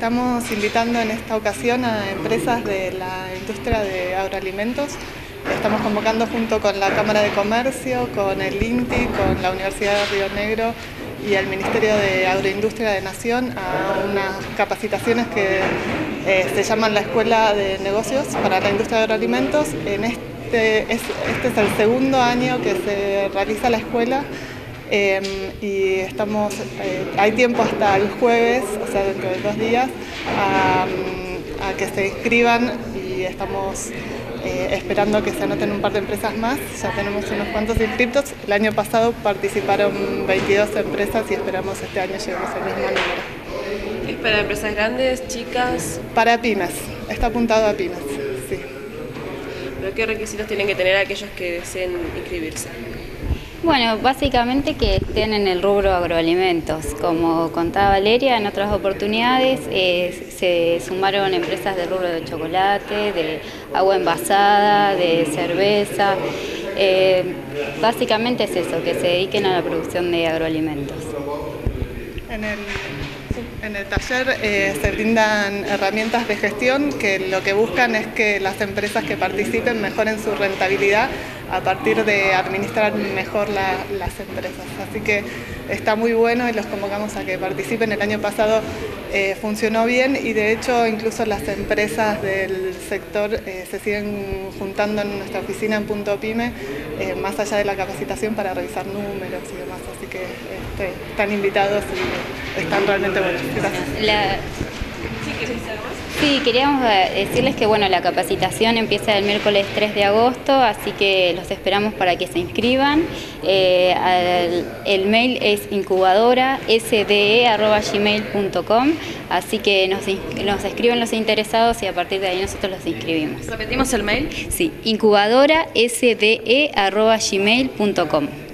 Estamos invitando en esta ocasión a empresas de la industria de agroalimentos. Estamos convocando junto con la Cámara de Comercio, con el INTI, con la Universidad de Río Negro y el Ministerio de Agroindustria de Nación a unas capacitaciones que eh, se llaman la Escuela de Negocios para la Industria de Agroalimentos. En este, es, este es el segundo año que se realiza la escuela Em, y estamos, eh, hay tiempo hasta el jueves, o sea, dentro de dos días, a, que se inscriban y estamos eh, esperando que se anoten un par de empresas más. Ya tenemos unos cuantos inscriptos. El año pasado participaron 22 empresas y esperamos este año lleguemos al mismo número. ¿Es para empresas grandes, chicas? Para pymes, está apuntado a pymes, sí. ¿Pero qué requisitos tienen que tener aquellos que deseen inscribirse? Bueno, básicamente que estén en el rubro agroalimentos. Como contaba Valeria, en otras oportunidades eh, se sumaron empresas del rubro de chocolate, de agua envasada, de cerveza. Eh, básicamente es eso, que se dediquen a la producción de agroalimentos. En el taller eh, se brindan herramientas de gestión que lo que buscan es que las empresas que participen mejoren su rentabilidad a partir de administrar mejor las empresas. Así que está muy bueno y los convocamos a que participen. El año pasado eh, funcionó bien y de hecho incluso las empresas del sector eh, se siguen juntando en nuestra oficina en Punto Pyme, eh, más allá de la capacitación para revisar números y demás. Así que este, están invitados y están realmente buenos. Gracias. Sí, queríamos eh, decirles que bueno, la capacitación empieza el miércoles 3 de agosto, así que los esperamos para que se inscriban. Eh, el, mail es incubadora.sde.gmail.com, así que nos, nos escriben los interesados y a partir de ahí nosotros los inscribimos. ¿Repetimos el mail? Sí, incubadora.sde.gmail.com.